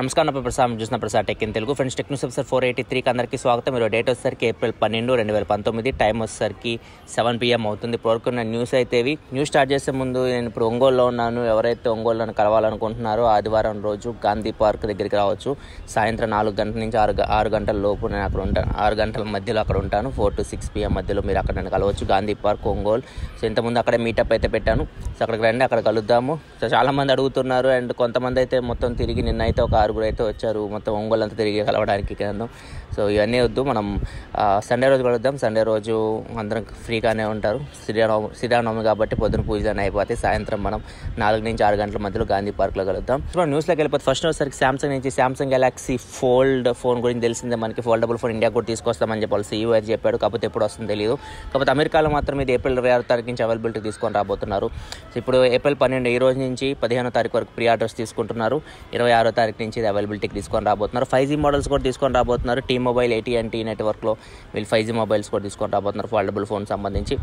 నమస్కారం నా ప్రసాద్ చూసిన Prasad tech in Telugu. Friends tech news episode four eighty త్రీకి అందరికీ స్వాగతం. మీరు డేట్ వచ్చేసరికి ఏప్రిల్ పన్నెండు రెండు వేల పంతొమ్మిది. టైం వచ్చేసరికి సెవెన్ పిఎం అవుతుంది. ఇప్పుడు నా న్యూస్ అయితే ఇవి. న్యూస్ స్టార్ట్ చేసే ముందు నేను ఇప్పుడు ఒంగోలులో ఉన్నాను. ఎవరైతే ఒంగోలులో కలవాలనుకుంటున్నారో ఆదివారం రోజు గాంధీ పార్క్ దగ్గరికి రావచ్చు. సాయంత్రం నాలుగు గంటల నుంచి ఆరు గ- ఆరు గంటల లోపు నేను అక్కడ ఉంటాను ఆరు గంటల మధ్యలో అక్కడ ఉంటాను. ఫోర్ టు సిక్స్ పిఎం మధ్యలో మీరు అక్కడ నన్ను కలవచ్చు. గాంధీ పార్క్ ఒంగోలు. సో ఇంతకుముందు అక్కడే మీటప్ అయితే పెట్టాను. సో అక్కడికి రండి అక్కడ కలుద్దాము. సో చాలా మంది అడుగుతున్నారు. అండ్ కొంతమంది అయితే మొత్తం తిరిగి నిన్నైతే ఒక ఆరుగురు అయితే వచ్చారు. మొత్తం ఒంగోలు అంతా తిరిగి కలవడానికి కేంద్రం సో ఇవన్నీ వద్దు మనం సండే రోజు కలుద్దాం. సండే రోజు అందరం ఫ్రీగానే ఉంటారు. శ్రీరామ శ్రీరామనవమి కాబట్టి పొద్దున పూజలు అని అయిపోతాయి. సాయంత్రం మనం నాలుగు నుంచి ఆరు గంటల మధ్యలో గాంధీ పార్క్లో కలుద్దాం. ఇప్పుడు న్యూస్లోకి వెళ్ళిపోతే ఫస్ట్ వచ్చేసరికి సామ్సంగ్ నుంచి సామ్సంగ్ గెలాక్సీ ఫోల్డ్ ఫోన్ గురించి తెలిసిందే మనకి. ఫోల్డబుల్ ఫోన్ ఇండియా కూడా తీసుకొస్తామని చెప్పాలి సీఈఓ అయితే చెప్పాడు. కాకపోతే ఎప్పుడు వస్తుందో తెలియదు కాకపోతే అమెరికాలో మాత్రం ఇది ఏప్రిల్ ఇరవై ఆరు తారీఖు నుంచి అవైలబిలిటీ తీసుకొని రాబోతున్నారు. ఇప్పుడు ఏప్రిల్ పన్నెండు ఈ రోజు నుంచి పదిహేనో తారీఖు వరకు ప్రీ ఆర్డర్స్ తీసుకుంటున్నారు. ఇరవై ఆరో తారీఖు నుంచి ఇది అవైలబిలిటీకి తీసుకొని రాబోతున్నారు. ఫైవ్ జీ మోడల్స్ కూడా తీసుకొని రాబోతున్నారు. టీ మొబైల్ ఏటీఎన్టీ నెట్వర్క్లో వీళ్ళు ఫైవ్ జీ మొబైల్స్ కూడా తీసుకొని రాబోతున్నారు ఫోల్డబుల్ ఫోన్ సంబంధించి.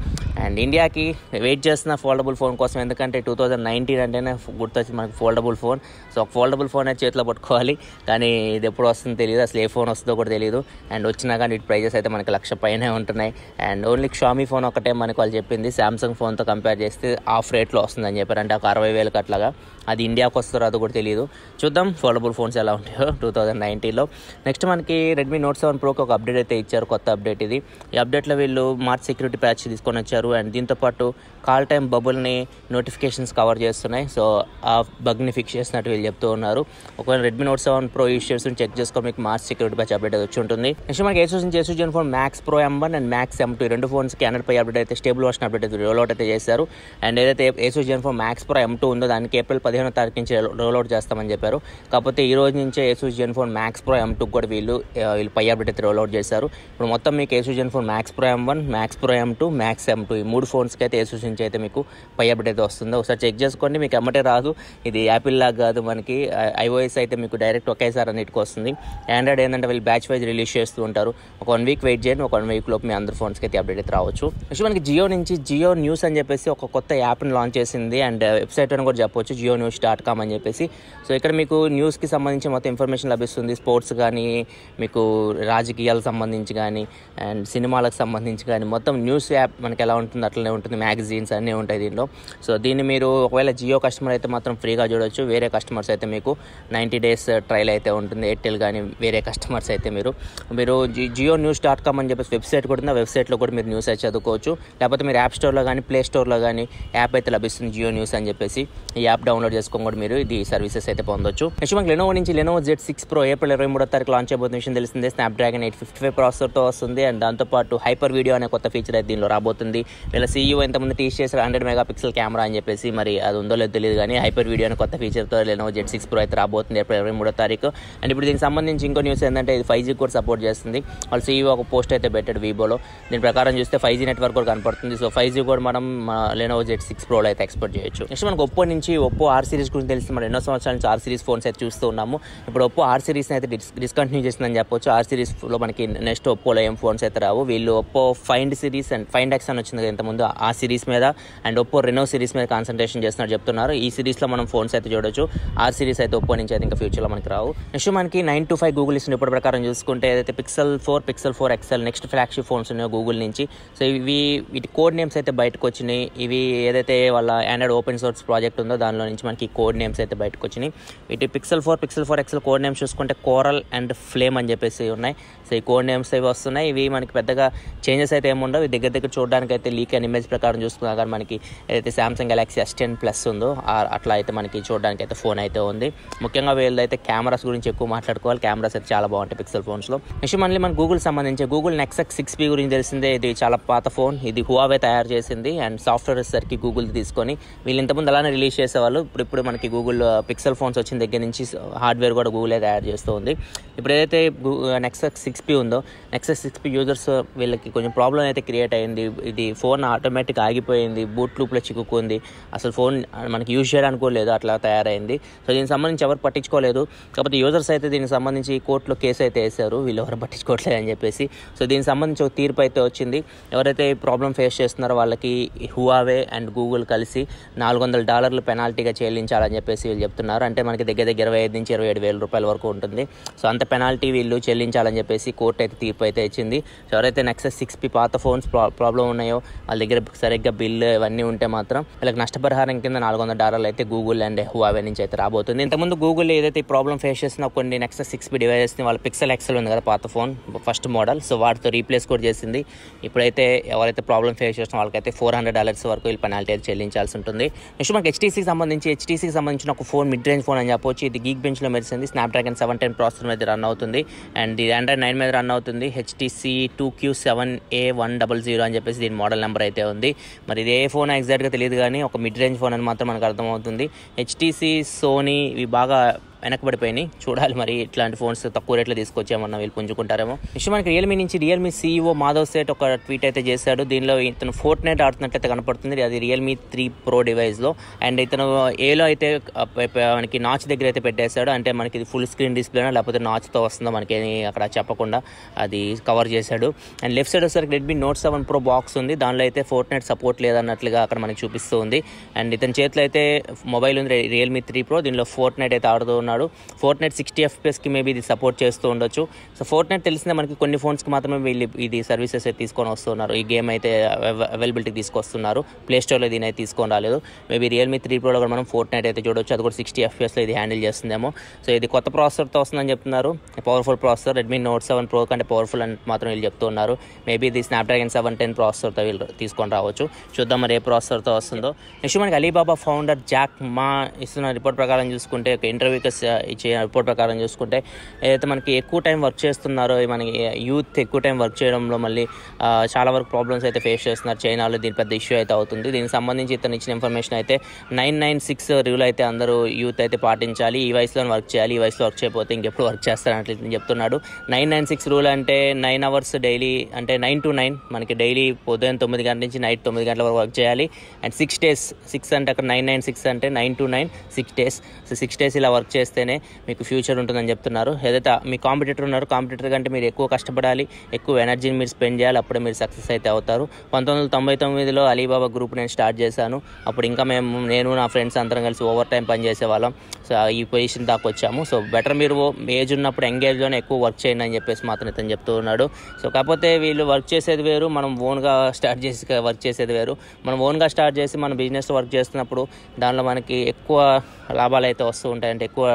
అండ్ ఇండియాకి వెయిట్ చేస్తున్న ఫోల్డబుల్ ఫోన్ కోసం ఎందుకంటే టూ థౌజండ్ నైన్టీన్ అంటేనే గుర్తొచ్చింది మనకి ఫోల్డబుల్ ఫోన్ సో ఒక ఫోల్డబుల్ ఫోన్ అయితే చేతిలో పట్టుకోవాలి కానీ ఇది ఎప్పుడు వస్తుందో తెలియదు అసలు ఏ ఫోన్ వస్తుందో కూడా తెలియదు. అండ్ వచ్చినా కానీ వీటి ప్రైజెస్ అయితే మనకి లక్ష పైనే ఉంటున్నాయి. అండ్ ఓన్లీ షామీ ఫోన్ ఒకటే మనకి వాళ్ళు చెప్పింది సామ్సంగ్ ఫోన్తో కంపేర్ చేస్తే ఆఫ్ రేట్లో వస్తుందని చెప్పారు అంటే ఒక అరవై వేలకు అట్లాగా అది ఇండియాకి వస్తారో అది కూడా తెలియదు చూద్దాం ఫోల్డబుల్ ఫోన్స్ ఎలా ఉంటాయో టూ థౌజండ్ నైన్టీన్లో నెక్స్ట్ మనకి రెడ్మీ నోట్ సెవెన్ ప్రోకి ఒక అప్డేట్ అయితే ఇచ్చారు కొత్త అప్డేట్ ఇది ఈ అప్డేట్లో వీళ్ళు మార్చ్ సెక్యూరిటీ ప్యాచ్ తీసుకొని వచ్చారు అండ్ దీంతో పాటు కాల్ టైం బబుల్ని నోటిఫికేషన్స్ కవర్ చేస్తున్నాయి సో ఆ బగ్ని ఫిక్స్ చేసినట్టు వీళ్ళు చెప్తూ ఉన్నారు ఒకవేళ Redmi Note seven Pro use చేసి చెక్ చేసుకొని మీకు మార్చ్ సెక్యూరిటీ ప్యాచ్ అప్డేట్ వచ్చి ఉంటుంది నెక్స్ట్ మనకి ఏసూస్ నుంచి Asus Zenfone Max Pro M one and Max M two రెండు ఫోన్స్కి హండ్రెడ్ పై అప్డేట్ అయితే స్టేబుల్ వర్షన్ అప్డేట్ అయితే రోల్ అవుట్ అయితే చేశారు అండ్ ఏదైతే Asus Zenfone Max Pro M two ఉందో దానికి ఏప్రిల్ పదిహేనో తారీఖు నుంచి రోల్అవుట్ చేస్తామని చెప్పారు. కాకపోతే ఈ రోజు నుంచే Asus Zenfone Max Pro M two కూడా వీళ్ళు వీళ్ళు పై అప్డేట్ అయితే రోల్అవుట్ చేశారు. ఇప్పుడు మొత్తం మీకు Asus Zenfone Max Pro M one Max Pro M two Max M two ఈ మూడు ఫోన్స్కి అయితే ఏసూస్ నుంచి అయితే మీకు పై అప్డేట్ అయితే వస్తుంది. ఒకసారి చెక్ చేసుకోండి మీకు ఎమ్మటే రాదు. ఇది యాపిల్ లాగా కాదు మనకి. ఐఓఎస్ అయితే మీకు డైరెక్ట్ ఒకేసారి అన్నిటికి వస్తుంది. ఆండ్రాయిడ్ ఏంటంటే వీళ్ళు బ్యాచ్ వైజ్ రిలీజ్ చేస్తూ ఉంటారు. ఒక వన్ వీక్ వెయిట్ చేయండి ఒక వన్ వీక్ లోపు మీ అందరి ఫోన్స్కి అయితే అప్డేట్ అయితే రావచ్చు. నెక్స్ట్ మనకి జియో నుంచి జియో న్యూస్ అని చెప్పేసి ఒక కొత్త యాప్ని లాంచ్ చేసింది. అండ్ వెబ్సైట్ అని కూడా చెప్పొచ్చు. జియో న్యూస్ డాట్ కామ్ అని చెప్పేసి. సో ఇక్కడ మీకు న్యూస్కి సంబంధించి మొత్తం ఇన్ఫర్మేషన్ లభిస్తుంది. స్పోర్ట్స్ కానీ మీకు రాజకీయాలకు సంబంధించి కానీ అండ్ సినిమాలకు సంబంధించి కానీ మొత్తం న్యూస్ యాప్ మనకి ఎలా ఉంటుంది అట్లనే ఉంటుంది. మ్యాగజైన్స్ అన్నీ ఉంటాయి దీనిలో సో దీన్ని మీరు ఒకవేళ జియో కస్టమర్ అయితే మాత్రం ఫ్రీగా చూడొచ్చు. వేరే కస్టమర్స్ అయితే మీకు నైంటీ డేస్ ట్రయల్ అయితే ఉంటుంది. ఎయిర్టెల్ కానీ వేరే కస్టమర్స్ అయితే మీరు. మీరు జియో న్యూస్ డాట్ కామ్ అని చెప్పేసి వెబ్సైట్ కూడా ఉంది? ఆ వెబ్సైట్లో కూడా మీరు న్యూస్ అయితే చదువుకోవచ్చు. లేకపోతే మీరు యాప్ స్టోర్లో కానీ ప్లే స్టోర్లో కానీ యాప్ అయితే లభిస్తుంది జియో న్యూస్ అని చెప్పేసి. ఈ యాప్ డౌన్లోడ్ చేసుకొని కూడా మీరు ఇది సర్వీసెస్ అయితే పొందొచ్చు. నెక్స్ట్ మనకి లెనోవో నుంచి Lenovo Z six Pro April ఇరవై మూడో తారీఖు లాంచ్ అయిపోతున్న విషయం తెలిసిందే. Snapdragon eight fifty five ప్రాసెసర్తో వస్తుంది. అండ్ దాంతోపాటు హైపర్ వీడియో అనే కొత్త ఫీచర్ అయితే దీనిలో రాబోతుంది. వీళ్ళ సీఈఓ ఎంతమంది టీచ్ చేశారు? హండ్రెడ్ మెగా పిక్సెల్ కెమెరా అని చెప్పేసి మరి అది ఉందో లేదో తెలియదు కానీ హైపర్ వీడియో అనే కొత్త ఫీచర్తో లెనోవో జెడ్ సిక్స్ ప్రో అయితే రాబోతుంది ఏప్రిల్ ఇరవై మూడో తారీఖు. అండ్ ఇప్పుడు దీనికి సంబంధించి ఇంకో న్యూస్ ఏంటంటే ఇది ఫైవ్ జీ కూడా సపోర్ట్ చేస్తుంది. వాళ్ళు సీఈఓ ఒక పోస్ట్ అయితే పెట్టాడు వివోలో దీని ప్రకారం చూస్తే ఫైవ్ జీ నెట్వర్క్ కూడా కనపడుతుంది. సో ఫైవ్ జీ కూడా మనం లెనోవో జెడ్ సిక్స్ ప్రోలో అయితే ఎక్స్పెక్ట్ చేయొచ్చు. నెక్స్ట్ మనకు ఒప్పో నుంచి ఒప్పో ఆర్ సిరీస్ గురించి తెలిసి మనం ఎన్నో సంవత్సరాల నుంచి ఆర్ సిరీస్ ఫోన్స్ అయితే చూస్తూ ఉన్నాము. ఇప్పుడు ఒప్పో ఆర్ సిరీస్ అయితే డిస్ డిస్కంటిన్యూ చేసిందని చెప్పొచ్చు. ఆర్ సిరీస్లో మనకి నెక్స్ట్ ఒప్పోలో ఏం ఫోన్స్ అయితే రావు. వీళ్ళు Oppo Find series and Find X అని వచ్చింది కదా ఇంతకుముందు. ఆ సిరీస్ మీద అండ్ ఒప్పో రెనో సిరీస్ మీద కాన్సన్ట్రేషన్ చేస్తున్నారు చెప్తున్నారు. ఈ సిరీస్లో మనం ఫోన్స్ అయితే చూడొచ్చు. ఆర్ సిరీస్ అయితే ఒప్పో నుంచి అయితే ఇంకా ఫ్యూచర్లో మనకి రావు. నెక్స్ట్ మనకి నైన్ టు ఫైవ్ గూగుల్ ఇస్తున్న ఇప్పటి ప్రకారం చూసుకుంటే ఏదైతే Pixel four Pixel four XL next flagship phones ఉన్నాయో గూగుల్ నుంచి. సో ఇవి వీటి కోడ్ నేమ్స్ అయితే బయటకు వచ్చినాయి. ఇవి ఏదైతే వాళ్ళ ఆండ్రాయిడ్ ఓపెన్ సోర్స్ ప్రాజెక్ట్ ఉందో దానిలో నుంచి మనకి కోడ్ నేమ్స్ అయితే బయటకు వచ్చినాయి ఇటు Pixel four Pixel four XL code names చూసుకుంటే కోరల్ అండ్ ఫ్లేమ్ అని చెప్పేసి ఉన్నాయి. సో ఈ కోడ్ నేమ్స్ అవి వస్తున్నాయి. ఇవి మనకి పెద్దగా చేంజెస్ అయితే ఏముండవు ఇవి దగ్గర దగ్గర చూడడానికి అయితే లీక్ అండ్ ఇమేజ్ ప్రకారం చూసుకున్నా కానీ మనకి ఏదైతే Samsung Galaxy S ten plus ఉందో అట్లా అయితే మనకి చూడడానికి అయితే ఫోన్ అయితే ఉంది. ముఖ్యంగా వీళ్ళైతే కెమెరాస్ గురించి ఎక్కువ మాట్లాడుకోవాలి. కెమెరాస్ అయితే చాలా బాగుంటాయి పిక్సెల్ ఫోన్స్లో నెక్స్ట్ మళ్ళీ మన గూగుల్ సంబంధించి గూగుల్ నెక్సెక్ సిక్స్ పీ గురించి తెలిసిందే. ఇది చాలా పాత ఫోన్ ఇది హువావే తయారు చేసింది. అండ్ సాఫ్ట్వేర్ సరికి గూగుల్ తీసుకొని వీళ్ళు ఇంతకుముందు అలానే రిలీజ్ చేసేవాళ్ళు. ఇప్పుడు ఇప్పుడు మనకి గూగుల్ పిక్సెల్ ఫోన్స్ వచ్చిన దగ్గర నుంచి హార్డ్వేర్ కూడా గూగులే తయారు చేస్తూ ఉంది. ఇప్పుడు ఏదైతే నెక్సెక్ సిక్స్ పీ ఉందో నెక్సెక్ సిక్స్ పీ యూజర్స్ వీళ్ళకి కొంచెం ప్రాబ్లం అయితే క్రియేట్ అయింది. ఇది ఫోన్ ఆటోమేటిక్ ఆగిపోయింది బూట్ లూప్లో చిక్కుకుంది. అసలు ఫోన్ మనకి యూజ్ చేయడానికి లేదు అట్లా తయారైంది. సో దీనికి సంబంధించి ఎవరు పట్టించుకోలేదు. కాకపోతే యూజర్స్ అయితే దీనికి సంబంధించి కోర్టులో కేసు అయితే వేశారు. వీళ్ళు ఎవరు పట్టించుకోవట్లేదు అని చెప్పేసి. సో దీనికి సంబంధించి ఒక తీర్పు అయితే వచ్చింది. ఎవరైతే ప్రాబ్లం ఫేస్ చేస్తున్నారో వాళ్ళకి హువావే అండ్ గూగుల్ కలిసి నాలుగు వందల డాలర్లు పెనాల్టీగా చేయలేదు చెల్లించాలని చెప్పేసి వీళ్ళు చెప్తున్నారు. అంటే మనకి దగ్గర దగ్గర ఇరవై ఐదు నుంచి ఇరవై ఏడు వేల రూపాయల వరకు ఉంటుంది. సో అంత పెనాల్టీ వీళ్ళు చెల్లించాలని చెప్పేసి కోర్టు అయితే తీర్పు అయితే ఇచ్చింది. సో ఎవరైతే నెక్సస్ సిక్స్ పి పాత ఫోన్స్ ప్రాబ్లం ఉన్నాయో వాళ్ళ దగ్గర సరిగ్గా బిల్లు ఇవన్నీ ఉంటే మాత్రం వీళ్ళకి నష్టపరిహారం కింద నాలుగు వందల డాలర్లు అయితే గూగుల్ అండ్ హువావే నుంచి అయితే రాబోతుంది. ఇంతకుముందు గూగుల్ ఏదైతే ఈ ప్రాబ్లం ఫేస్ చేసిన కొన్ని నెక్సస్ సిక్స్ పి డివైజెస్ని వాళ్ళ పిక్సెల్ ఎక్సెల్ ఉంది కదా పాత ఫోన్ ఫస్ట్ మోడల్ సో వాటితో రీప్లేస్ కూడా చేసింది. ఇప్పుడైతే ఎవరైతే ప్రాబ్లం ఫేస్ చేసిన వాళ్ళకైతే ఫోర్ హండ్రెడ్ డాలర్స్ వరకు వీళ్ళు పెనాల్టీ అయితే చెల్లించాల్సి ఉంటుంది. నెక్స్ట్ మనకి హెచ్టీసీకి సంబంధించి హెచ్టీసీకి సంబంధించిన ఒక ఫోన్ మిడ్ రేంజ్ ఫోన్ అని చెప్పొచ్చు. ఇది గీక్ బెంచ్లో మెరిసింది. స్నాప్డ్రాగన్ సెవెన్ టెన్ ప్రాసెసర్ మీద రన్ అవుతుంది. అండ్ ఇది ఆండ్రాయిడ్ నైన్ మీద రన్ అవుతుంది. HTC two Q seven A one double zero అని చెప్పేసి దీని మోడల్ నెంబర్ అయితే ఉంది. మరి ఇది ఏ ఫోన్ ఎగ్జాక్ట్గా తెలియదు కానీ ఒక మిడ్ రేంజ్ ఫోన్ అని మాత్రం మనకు అర్థమవుతుంది. హెచ్టీసీ సోనీ ఇవి బాగా వెనకబడిపోయినాయి. చూడాలి మరి ఇట్లాంటి ఫోన్స్ తక్కువ రేట్లో తీసుకొచ్చామన్నా వీళ్ళు పుంజుకుంటారేమో. నెక్స్ట్ మనకి రియల్మీ నుంచి రియల్మీ సీఈఓ మాధవ్ సేట్ ఒక ట్వీట్ అయితే చేశాడు. దీనిలో ఇతను ఫోర్ట్ నైట్ ఆడుతున్నట్లయితే కనపడుతుంది. అది రియల్మీ త్రీ ప్రో డివైస్లో అండ్ ఇతను ఏలో అయితే మనకి నాచ్ దగ్గర అయితే పెట్టేశాడు. అంటే మనకి ఇది ఫుల్ స్క్రీన్ డిస్ప్లేనా లేకపోతే నాచ్తో వస్తుందో మనకి అక్కడ చెప్పకుండా అది కవర్ చేశాడు. అండ్ లెఫ్ట్ సైడ్ వచ్చేసరికి Redmi Note seven Pro box ఉంది. దానిలో అయితే ఫోర్ట్ నైట్ సపోర్ట్ లేదన్నట్లుగా అక్కడ మనకి చూపిస్తూ ఉంది. అండ్ ఇతని చేతిలో అయితే మొబైల్ ఉంది రియల్మీ త్రీ ప్రో దీనిలో ఫోర్ట్ నైట్ అయితే ఆడుతూ ఉన్నాడు ఫోర్ట్ నైట్ సిక్స్టీ ఎఫ్పిఎస్కి మేబీ ఇది సపోర్ట్ చేస్తూ ఉండొచ్చు. సో ఫోర్ట్ నైట్ తెలిసిందే మనకి కొన్ని ఫోన్స్కి మాత్రమే వీళ్ళు ఇది సర్వీసెస్ అయితే తీసుకొని వస్తున్నారు. ఈ గేమ్ అయితే అవైలబిలిటీ తీసుకొస్తున్నారు. ప్లే స్టోర్లో దీని అయితే తీసుకొని రాలేదు. మేబీ రియల్మీ త్రీ ప్రోలో కూడా మనం ఫోర్ట్ నైట్ అయితే చూడొచ్చు. అది కూడా సిక్స్టీ ఎఫ్పిఎస్లో ఇది హ్యాండిల్ చేస్తుందేమో. సో ఇది కొత్త ప్రాసెసర్తో వస్తుందని చెప్తున్నారు. Powerful processor Redmi Note seven Pro కంటే పవర్ఫుల్ అని మాత్రం వీళ్ళు చెప్తున్నారు మేబీ ఇది స్నాప్డ్రాగన్ సెవెన్ టెన్ ప్రాసెసర్తో వీళ్ళు తీసుకొని రావచ్చు. చూద్దాం మరి ఏ ప్రాసెసర్తో వస్తుందో. నెక్స్ట్ మనకి అలీబాబా ఫౌండర్ జాక్ మా ఇస్తున్న రిపోర్ట్ ప్రకారం చూసుకుంటే ఒక ఇంటర్వ్యూకి రిపోర్ట్ ప్రకారం చూసుకుంటే ఏదైతే మనకి ఎక్కువ టైం వర్క్ చేస్తున్నారో మనకి యూత్ ఎక్కువ టైం వర్క్ చేయడంలో మళ్ళీ చాలా వరకు ప్రాబ్లమ్స్ అయితే ఫేస్ చేస్తున్నారు. చైనాలో దీని పెద్ద ఇష్యూ అయితే అవుతుంది. దీనికి సంబంధించి ఇతను ఇచ్చిన ఇన్ఫర్మేషన్ అయితే నైన్ నైన్ సిక్స్ రూల్ అయితే అందరూ యూత్ అయితే పాటించాలి. ఈ వయసులో వర్క్ చేయాలి. ఈ వయసులో వర్క్ చేయకపోతే ఇంకెప్పుడు వర్క్ చేస్తారని చెప్తున్నాడు. నైన్ నైన్ సిక్స్ రూల్ అంటే నైన్ అవర్స్ డైలీ అంటే నైన్ టు నైన్ మనకి డైలీ ఉదయం తొమ్మిది గంటల నుంచి నైట్ తొమ్మిది గంటల వరకు వర్క్ చేయాలి. అండ్ సిక్స్ డేస్ సిక్స్ అంటే అక్కడ నైన్ నైన్ సిక్స్ అంటే nine to nine six days. So six days ఇలా వర్క్ చేస్తే చేస్తేనే మీకు ఫ్యూచర్ ఉంటుందని చెప్తున్నారు. ఏదైతే మీ కాంపిటేటర్ ఉన్నారో కాంపిటేటర్ కంటే మీరు ఎక్కువ కష్టపడాలి ఎక్కువ ఎనర్జీని మీరు స్పెండ్ చేయాలి అప్పుడే మీరు సక్సెస్ అయితే అవుతారు. పంతొమ్మిది వందల తొంభై తొమ్మిదిలో అలీబాబా గ్రూప్ నేను స్టార్ట్ చేశాను. అప్పుడు ఇంకా మేము నేను నా ఫ్రెండ్స్ అందరం కలిసి ఓవర్ టైం పనిచేసే వాళ్ళం సో ఈ పొజిషన్ దాకా వచ్చాము. సో బెటర్ మీరు ఏజ్ ఉన్నప్పుడు ఎంగేజ్లోనే ఎక్కువ వర్క్ చేయండి అని చెప్పేసి మాత్రం ఇతను చెప్తూ ఉన్నాడు. సో కాకపోతే వీళ్ళు వర్క్ చేసేది వేరు మనం ఓన్గా స్టార్ట్ చేసి వర్క్ చేసేది వేరు. మనం ఓన్గా స్టార్ట్ చేసి మన బిజినెస్ వర్క్ చేస్తున్నప్పుడు దానిలో మనకి ఎక్కువ లాభాలు అయితే వస్తూ ఉంటాయి. అంటే ఎక్కువ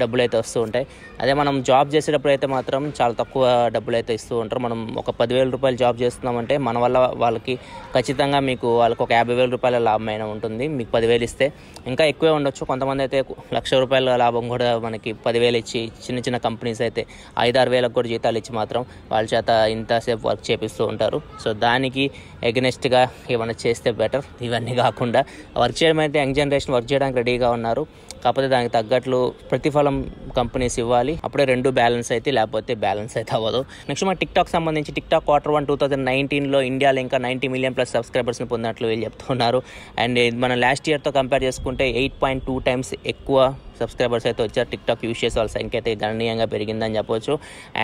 డబ్బులు అయితే వస్తూ ఉంటాయి. అదే మనం జాబ్ చేసేటప్పుడు అయితే మాత్రం చాలా తక్కువ డబ్బులు అయితే ఇస్తూ ఉంటారు. మనం ఒక పదివేల రూపాయలు జాబ్ చేస్తున్నామంటే మన వల్ల వాళ్ళకి ఖచ్చితంగా మీకు వాళ్ళకి ఒక యాభై వేల రూపాయల లాభం అయినా ఉంటుంది. మీకు పదివేలు ఇస్తే ఇంకా ఎక్కువే ఉండొచ్చు. కొంతమంది అయితే లక్ష రూపాయల లాభం కూడా మనకి పదివేలు ఇచ్చి చిన్న చిన్న కంపెనీస్ అయితే ఐదారు వేలకు కూడా జీతాలు ఇచ్చి మాత్రం వాళ్ళ చేత ఇంతసేపు వర్క్ చేపిస్తూ ఉంటారు. సో దానికి ఎగనెస్ట్గా ఏమైనా చేస్తే బెటర్. ఇవన్నీ కాకుండా వర్క్ చేయడం అయితే యంగ్ జనరేషన్ వర్క్ చేయడానికి రెడీగా ఉన్నారు. కాకపోతే దానికి తగ్గట్లు ప్రతిఫలం కంపెనీస్ ఇవ్వాలి. అప్పుడే రెండు బ్యాలెన్స్ అయితే లేకపోతే బ్యాలెన్స్ అయితే అవ్వదు. నెక్స్ట్ మన టిక్ టాక్ సంబంధించి TikTok quarter one two thousand నైన్టీన్లో ఇండియాలో ఇంకా నైంటీ మిలియన్ ప్లస్ సబ్స్క్రైబర్స్ని పొందినట్లు వీళ్ళు చెప్తున్నారు. అండ్ మనం లాస్ట్ ఇయర్తో కంపేర్ చేసుకుంటే ఎయిట్ పాయింట్ టూ టైమ్స్ ఎక్కువ సబ్స్క్రైబర్స్ అయితే వచ్చారు. టిక్ టాక్ యూస్ చేసే వాళ్ళ సంఖ్య అయితే గణనీయంగా పెరిగిందని చెప్పొచ్చు.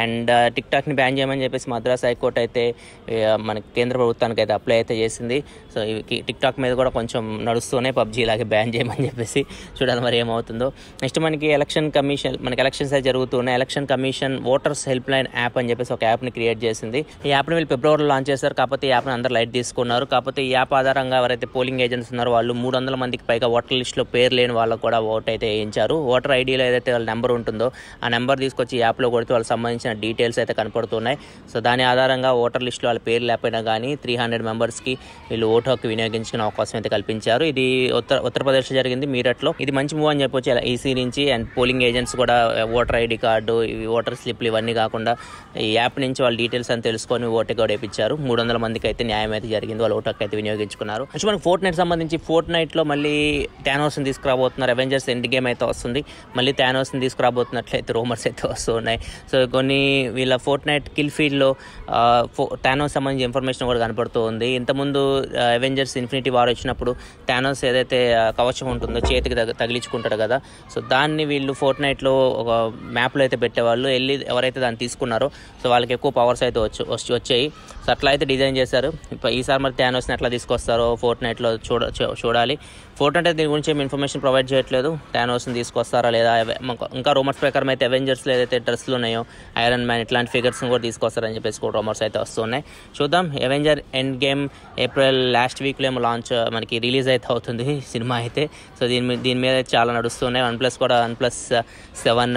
అండ్ టిక్ టాక్ని బ్యాన్ చేయమని చెప్పేసి మద్రాస్ హైకోర్టు అయితే మన కేంద్ర ప్రభుత్వానికి అయితే అప్లై అయితే చేసింది. సో ఇవి టిక్ టాక్ మీద కూడా కొంచెం నడుస్తూనే పబ్జీ ఇలాగే బ్యాన్ చేయమని చెప్పేసి చూడాలి మరి ఏమవుతుందో. నెక్స్ట్ మనకి ఎలక్షన్ కమిషన్ మనకి ఎలక్షన్స్ అయితే జరుగుతున్నాయి. Election commission voters helpline app అని చెప్పేసి ఒక యాప్ని క్రియేట్ చేసింది. ఈ యాప్ని వీళ్ళు ఫిబ్రవరిలో లాంచ్ చేశారు. కాకపోతే ఈ యాప్ని అందరూ లైట్ తీసుకున్నారు. కాకపోతే ఈ యాప్ ఆధారంగా ఎవరైతే పోలింగ్ ఏజెంట్స్ ఉన్నారో వాళ్ళు మూడు వందల మందికి పైగా ఓటర్ లిస్టులో పేరు లేని వాళ్ళకు కూడా ఓట్ అయితే వేయించారు. ఓటర్ ఐడీలో ఏదైతే వాళ్ళ నెంబర్ ఉంటుందో ఆ నెంబర్ తీసుకొచ్చి ఈ యాప్లో కొడితే వాళ్ళకి సంబంధించిన డీటెయిల్స్ అయితే కనపడుతున్నాయి. సో దాని ఆధారంగా ఓటర్ లిస్టులో వాళ్ళ పేరు లేకపోయినా కానీ త్రీ హండ్రెడ్ మెంబర్స్కి వీళ్ళు ఓటు హక్కు వినియోగించుకునే అవకాశం అయితే కల్పించారు. ఇది ఉత్తర ఉత్తరప్రదేశ్ జరిగింది మీరట్లో. ఇది మంచి మూవ్ అని చెప్పొచ్చు. ఈసీ నుంచి అండ్ పోలింగ్ ఏజెంట్స్ కూడా ఓటర్ ఐడి కార్డు ఇవి ఓటర్ స్లిప్లు ఇవన్నీ కాకుండా ఈ యాప్ నుంచి వాళ్ళ డీటెయిల్స్ అని తెలుసుకొని ఓటు కూడా వేయించారు మూడు వందల మందికి అయితే న్యాయం అయితే జరిగింది. వాళ్ళు ఓటు హక్కు అయితే వినియోగించుకున్నారు. మనకి ఫోర్ట్ నైట్ సంబంధించి ఫోర్ట్ నైట్లో మళ్ళీ టానోస్ని తీసుకురాబోతున్నారు. అవెంజర్స్ ఎండ్ గేమ్ అయితే వస్తుంది. మళ్ళీ థానోస్ని తీసుకురాబోతున్నట్లయితే రోమర్స్ అయితే వస్తూ ఉన్నాయి సో కొన్ని వీళ్ళ ఫోర్ట్ నైట్ కిల్ ఫీల్డ్లో ఫో థానోస్ సంబంధించి ఇన్ఫర్మేషన్ కూడా కనపడుతూ ఉంది. ఇంతకుముందు అవెంజర్స్ ఇన్ఫినిటీ వార్ వచ్చినప్పుడు థానోస్ ఏదైతే కవచం ఉంటుందో చేతికి తగ తగిలించుకుంటాడు కదా. సో దాన్ని వీళ్ళు ఫోర్ట్ నైట్లో ఒక మ్యాప్లో అయితే పెట్టేవాళ్ళు. వెళ్ళి ఎవరైతే దాన్ని తీసుకున్నారో సో వాళ్ళకి ఎక్కువ పవర్స్ అయితే వచ్చి వచ్చి వచ్చాయి. సో అట్లా అయితే డిజైన్ చేశారు. ఇప్పుడు ఈసారి మరి థానోస్ని ఎట్లా తీసుకొస్తారో ఫోర్ట్ నైట్లో చూడ చూడాలి. ఫోర్ట్ అంటే దీని గురించి ఏమి ఇన్ఫర్మేషన్ ప్రొవైడ్ చేయట్లేదు. థానోస్ని తీసుకొస్తారా లేదా? ఇంకా- రూమర్స్ ప్రకారం అయితే అవెంజర్స్లో ఏదైతే డ్రెస్లు ఉన్నాయో ఐరన్ మ్యాన్ ఇట్లాంటి ఫిగర్స్ని కూడా తీసుకొస్తారని చెప్పేసి కూడా రూమర్స్ అయితే వస్తున్నాయి. చూద్దాం. Avenger Endgame April last వీక్లో ఏమో లాంచ్ మనకి రిలీజ్ అయితే అవుతుంది సినిమా అయితే. సో దీని మీద దీని మీద చాలా నడుస్తున్నాయి. వన్ ప్లస్ కూడా OnePlus seven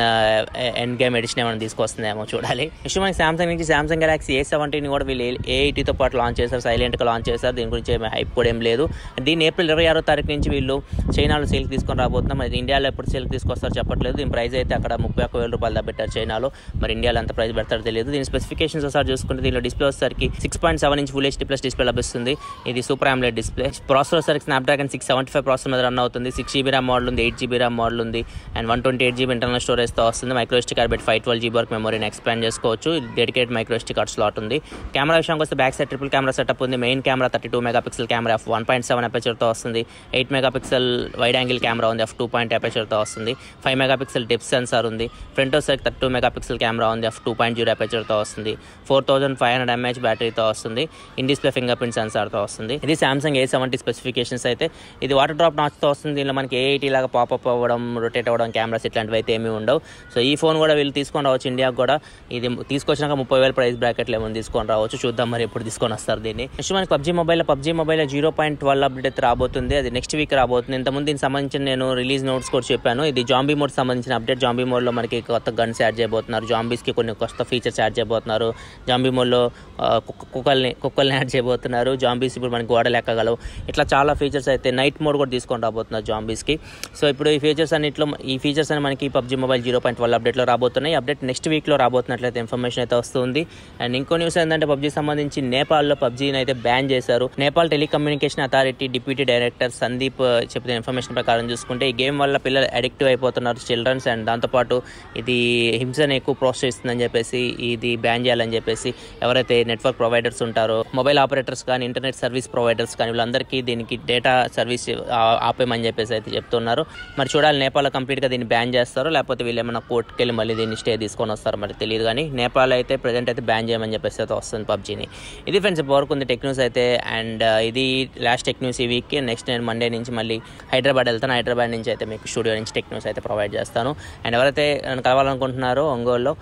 Endgame edition ఏమైనా తీసుకొస్తుందేమో చూడాలి. నెక్స్ట్ మనకి సామ్సంగ్ నుంచి సామ్సంగ్ గెలాక్సీ ఏ సెవెంటీని కూడా వీళ్ళు ఏ ఎయిటీతో పాటు లాంచ్ చేశారు సైలెంట్గా లాంచ్ చేశారు. దీని గురించి ఏమి హైప్ కూడా ఏం లేదు. దీన్ని ఏప్రిల్ ఇరవై ఆరో తారీఖు నుంచి వీళ్ళు చైనాలో సేల్కి తీసుకొని రాబోతున్నాం మరి ఇండియాలో ఎప్పుడు సేల్కి తీసుకొస్తారో చెప్పట్లేదు. దీని ప్రైస్ అయితే అక్కడ ముప్పై ఒక్క వేల రూపాయలు పెట్టారు చైనాలో. మరి ఇండియాలో ఎంత ప్రైస్ పెడతారో తెలియదు. దీని స్పెసిఫికేషన్స్ ఒకసారి చూసుకుంటే దీనిలో డిస్ప్లే వచ్చేసరికి six point seven inch full HD plus display లభిస్తుంది. ఇది సూపర్ ఆమ్లెట్ డిస్ప్లే ప్రాసెసర్ వచ్చేసరికి Snapdragon six seventy five processor మీద రన్ అవుతుంది. సిక్స్ జీబీ ర్యామ్ మోడల్ ఉంది ఎయిట్ జీబీ ర్యామ్ మోడల్ ఉంది. And one twenty eight GB internal స్టోరేజ్తో వస్తుంది. MicroSD card five twelve GB వరకు మెమరీని ఎక్స్పాండ్ చేసుకోవచ్చు. డెడికేట్ మైక్రోస్టిక్ కార్డ్ స్లాట్ ఉంది. కెమెరా విషయానికి వస్తే back side triple camera setup ఉంది. Main camera thirty two megapixel camera F one point seven అపేచర్తో వస్తుంది. Eight megapixel wide angle camera ఉంది F two point అపేచర్తో వస్తుంది. Five megapixel depth sensor ఉంది. Front side thirty two megapixel camera ఉంది F two point zero అపేచర్తో వస్తుంది. Four thousand five hundred MH బ్యాటరీతో వస్తుంది. In display fingerprint సెన్సార్తో వస్తుంది. ఇది సామ్సంగ్ ఏ సెవెంటీ స్పెసిఫికేషన్స్ అయితే. ఇది వాటర్ డ్రాప్ నాచ్తో వస్తుంది. దీనిలో మనకి ఏ ఎయిటీ లాగా పాపప్ అవ్వడం రొటేట్ అవ్వడం కెమెరాస్ ఇట్లాంటివి అయితే ఏమీ ఉండవు. సో ఈ ఫోన్ కూడా వీళ్ళు తీసుకొని రావచ్చు. ఇండియాకి కూడా. ఇది తీసుకొచ్చినాక ముప్పై వేల ప్రైస్ బ్రాకెట్లు ఏమైనా తీసుకొని రావచ్చు. చూద్దాం. మరి ఎప్పుడు తీసుకొని వస్తారు దీన్ని. నెక్స్ట్ మనకి PUBG mobile PUBG mobile zero point twelve update అయితే రాబోతుంది. అది నెక్స్ట్ వీక్ రాబోతుంది. ఇంతకుముందు దీనికి సంబంధించిన నేను రిలీజ్ నోట్స్ కూడా చెప్పాను. ఇది జాంబీ మోడ్ సంబంధించిన అప్డేట్ జాంబీ మోడ్లో మనకి కొత్త గన్స్ యాడ్ చేయబోతున్నారు. జాంబీస్కి కొన్ని కొత్త ఫీచర్స్ యాడ్ చేయబోతున్నారు. జాంబీ మోడ్లో కుక్క- కుక్కల్ని కుక్కల్ని యాడ్ చేయబోతున్నారు. జాంబీస్ ఇప్పుడు మనకి గోడలు ఎక్కగలవు ఇట్లా చాలా ఫీచర్స్ అయితే నైట్ మోడ్ కూడా తీసుకొని రాబోతున్నారు జాంబీస్కి సో ఇప్పుడు ఈ ఫీచర్స్ అన్నింటిలో ఈ ఫీచర్స్ అని మనకి PUBG mobile zero point twelve అప్డేట్లో రాబోతున్నాయి. అప్డేట్ నెక్స్ట్ వీక్లో రాబోతున్నట్లయితే ఇన్ఫర్మేషన్ అయితే వస్తుంది. అండ్ ఇంకో న్యూస్ ఏంటంటే పబ్జీ సంబంధించి సంబంధించి నేపాల్లో పబ్జీని అయితే బ్యాన్ చేశారు. Nepal telecommunication authority deputy director Sandeep చెప్పిన ఇన్ఫర్మేషన్ ప్రకారం చూసుకుంటే ఈ గేమ్ వల్ల పిల్లలు అడిక్టివ్ అయిపోతున్నారు చిల్డ్రన్స్ అండ్ దాంతోపాటు ఇది హింసను ఎక్కువ ప్రోత్సహిస్తుందని చెప్పేసి ఇది బ్యాన్ చేయాలని చెప్పేసి ఎవరైతే నెట్వర్క్ ప్రొవైడర్స్ ఉంటారో మొబైల్ ఆపరేటర్స్ కానీ ఇంటర్నెట్ సర్వీస్ ప్రొవైడర్స్ కానీ వీళ్ళందరికీ దీనికి డేటా సర్వీస్ ఆపేమని ఆపేయమని చెప్పేసి అయితే చెప్తున్నారు. మరి చూడాలి నేపాల్ కంప్లీట్గా దీన్ని బ్యాన్ చేస్తారో లేకపోతే వీళ్ళు ఏమైనా కోర్టుకి వెళ్ళి మళ్ళీ దీన్ని స్టే తీసుకొని వస్తారో మరి తెలియదు కానీ నేపాల్ అయితే ప్రజెంట్ అయితే బ్యాన్ చేయమని చెప్పేసి అయితే వస్తుంది పబ్జీని ఇది ఫ్రెండ్స్ వరకు ఉంది టెక్ న్యూస్ అయితే అండ్ uh, ఇది లాస్ట్ టెక్ న్యూస్ ఈ వీక్ నెక్స్ట్ నేను మండే నుంచి మళ్ళీ హైదరాబాద్ వెళ్తాను. హైదరాబాద్ నుంచి అయితే మీకు స్టూడియో నుంచి టెక్ న్యూస్ అయితే ప్రొవైడ్ చేస్తాను. అండ్ ఎవరైతే నన్ను కలవాలనుకుంటున్నారో ఒంగోలులో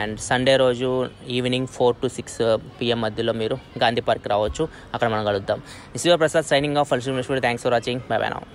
అండ్ సండే రోజు evening four to six PM మధ్యలో మీరు గాంధీ పార్క్ రావచ్చు. అక్కడ మనం కలుద్దాం. Is Prasad signing off ఫల్సూ thanks for watching bye bye now